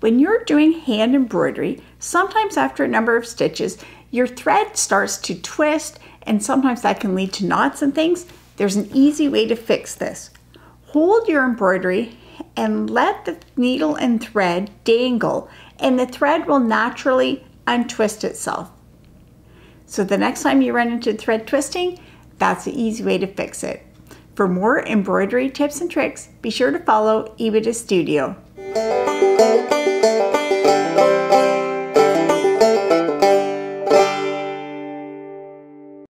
When you're doing hand embroidery, sometimes after a number of stitches, your thread starts to twist and sometimes that can lead to knots and things. There's an easy way to fix this. Hold your embroidery and let the needle and thread dangle and the thread will naturally untwist itself. So the next time you run into thread twisting, that's the easy way to fix it. For more embroidery tips and tricks, be sure to follow Epida Studio.